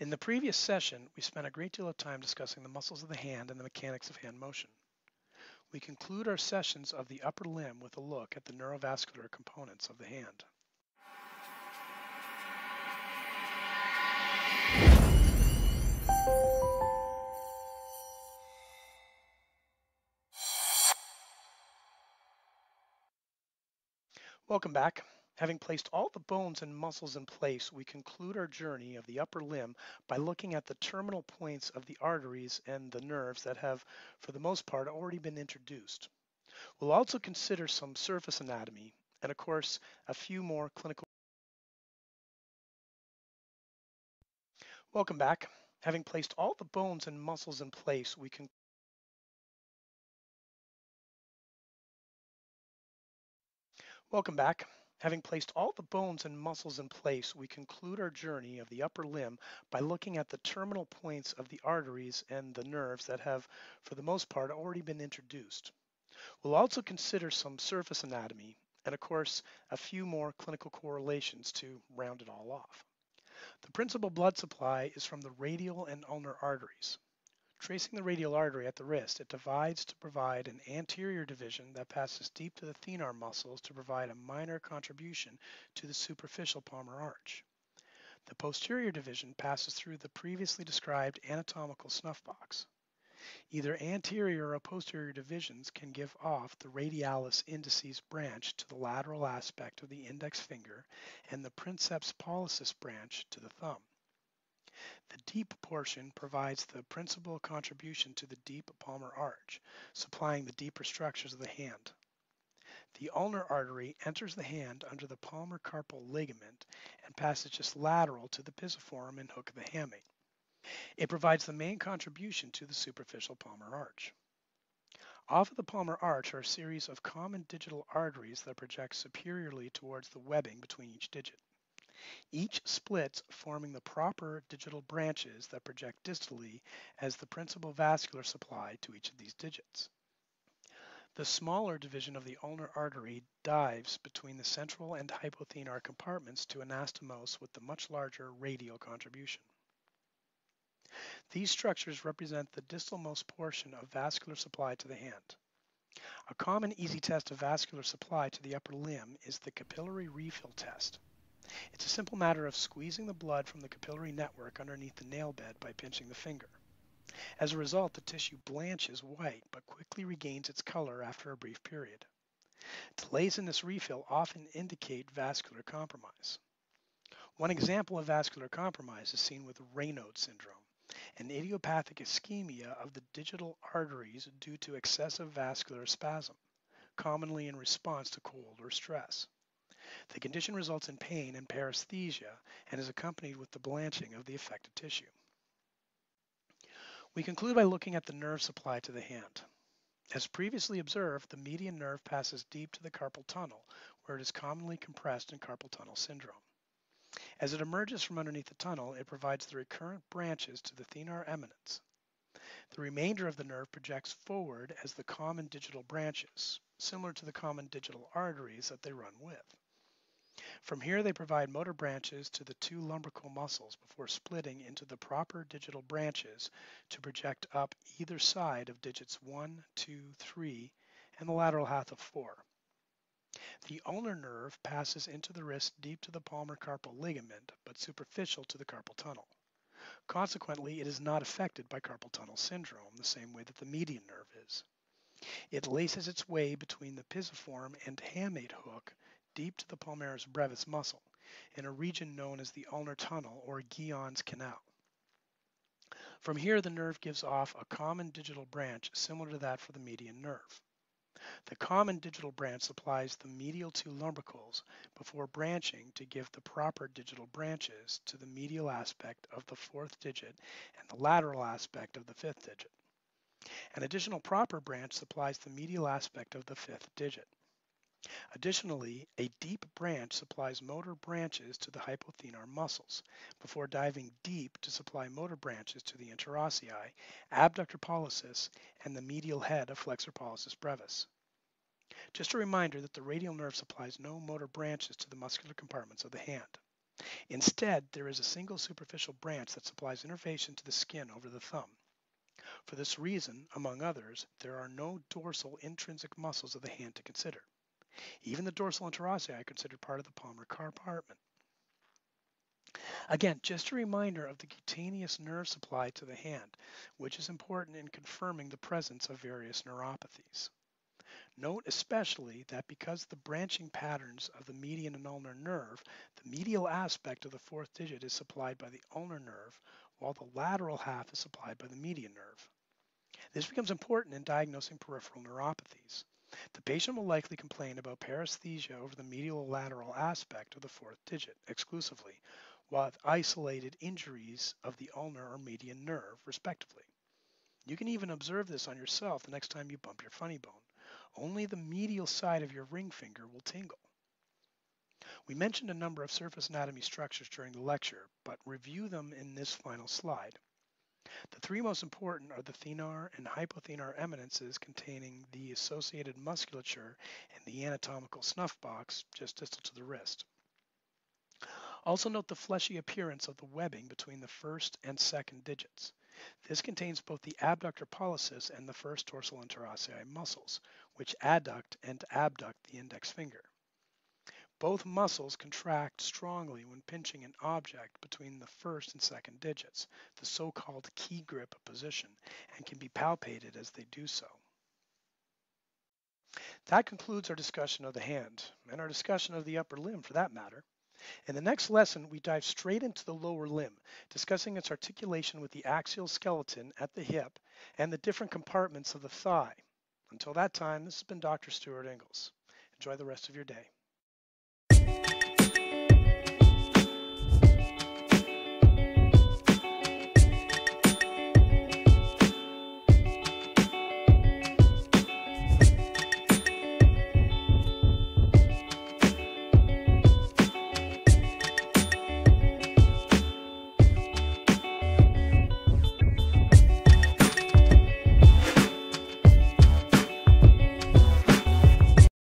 In the previous session, we spent a great deal of time discussing the muscles of the hand and the mechanics of hand motion. We conclude our sessions of the upper limb with a look at the neurovascular components of the hand. Welcome back. Having placed all the bones and muscles in place, we conclude our journey of the upper limb by looking at the terminal points of the arteries and the nerves that have, for the most part, already been introduced. We'll also consider some surface anatomy and, of course, a few more clinical. Welcome back. Having placed all the bones and muscles in place, we can Welcome back. Having placed all the bones and muscles in place, we conclude our journey of the upper limb by looking at the terminal points of the arteries and the nerves that have, for the most part, already been introduced. We'll also consider some surface anatomy and, of course, a few more clinical correlations to round it all off. The principal blood supply is from the radial and ulnar arteries. Tracing the radial artery at the wrist, it divides to provide an anterior division that passes deep to the thenar muscles to provide a minor contribution to the superficial palmar arch. The posterior division passes through the previously described anatomical snuff box. Either anterior or posterior divisions can give off the radialis indicis branch to the lateral aspect of the index finger and the princeps pollicis branch to the thumb. The deep portion provides the principal contribution to the deep palmar arch, supplying the deeper structures of the hand. The ulnar artery enters the hand under the palmar carpal ligament and passes just lateral to the pisiform and hook of the hamate. It provides the main contribution to the superficial palmar arch. Off of the palmar arch are a series of common digital arteries that project superiorly towards the webbing between each digit. Each splits forming the proper digital branches that project distally as the principal vascular supply to each of these digits. The smaller division of the ulnar artery dives between the central and hypothenar compartments to anastomose with the much larger radial contribution. These structures represent the distalmost portion of vascular supply to the hand. A common easy test of vascular supply to the upper limb is the capillary refill test. It's a simple matter of squeezing the blood from the capillary network underneath the nail bed by pinching the finger. As a result, the tissue blanches white but quickly regains its color after a brief period. Delays in this refill often indicate vascular compromise. One example of vascular compromise is seen with Raynaud syndrome, an idiopathic ischemia of the digital arteries due to excessive vascular spasm, commonly in response to cold or stress. The condition results in pain and paresthesia and is accompanied with the blanching of the affected tissue. We conclude by looking at the nerve supply to the hand. As previously observed, the median nerve passes deep to the carpal tunnel, where it is commonly compressed in carpal tunnel syndrome. As it emerges from underneath the tunnel, it provides the recurrent branches to the thenar eminence. The remainder of the nerve projects forward as the common digital branches, similar to the common digital arteries that they run with. From here, they provide motor branches to the two lumbrical muscles before splitting into the proper digital branches to project up either side of digits 1, 2, 3, and the lateral half of 4. The ulnar nerve passes into the wrist deep to the palmar carpal ligament, but superficial to the carpal tunnel. Consequently, it is not affected by carpal tunnel syndrome the same way that the median nerve is. It laces its way between the pisiform and hamate hook deep to the palmaris brevis muscle in a region known as the ulnar tunnel or Guyon's canal. From here, the nerve gives off a common digital branch similar to that for the median nerve. The common digital branch supplies the medial two lumbricals before branching to give the proper digital branches to the medial aspect of the fourth digit and the lateral aspect of the fifth digit. An additional proper branch supplies the medial aspect of the fifth digit. Additionally, a deep branch supplies motor branches to the hypothenar muscles before diving deep to supply motor branches to the interossei, abductor pollicis, and the medial head of flexor pollicis brevis. Just a reminder that the radial nerve supplies no motor branches to the muscular compartments of the hand. Instead, there is a single superficial branch that supplies innervation to the skin over the thumb. For this reason, among others, there are no dorsal intrinsic muscles of the hand to consider. Even the dorsal interossei are considered part of the palmar compartment. Again, just a reminder of the cutaneous nerve supply to the hand, which is important in confirming the presence of various neuropathies. Note especially that because the branching patterns of the median and ulnar nerve, the medial aspect of the fourth digit is supplied by the ulnar nerve, while the lateral half is supplied by the median nerve. This becomes important in diagnosing peripheral neuropathies. The patient will likely complain about paresthesia over the medial lateral aspect of the fourth digit exclusively, with isolated injuries of the ulnar or median nerve, respectively. You can even observe this on yourself the next time you bump your funny bone only the medial side of your ring finger will tingle. We mentioned a number of surface anatomy structures during the lecture, but review them in this final slide. The three most important are the thenar and hypothenar eminences containing the associated musculature and the anatomical snuff box just distal to the wrist. Also note the fleshy appearance of the webbing between the first and second digits. This contains both the abductor pollicis and the first dorsal interossei muscles, which adduct and abduct the index finger. Both muscles contract strongly when pinching an object between the first and second digits, the so-called key grip position, and can be palpated as they do so. That concludes our discussion of the hand, and our discussion of the upper limb for that matter. In the next lesson, we dive straight into the lower limb, discussing its articulation with the axial skeleton at the hip and the different compartments of the thigh. Until that time, this has been Dr. Stuart Inglis. Enjoy the rest of your day.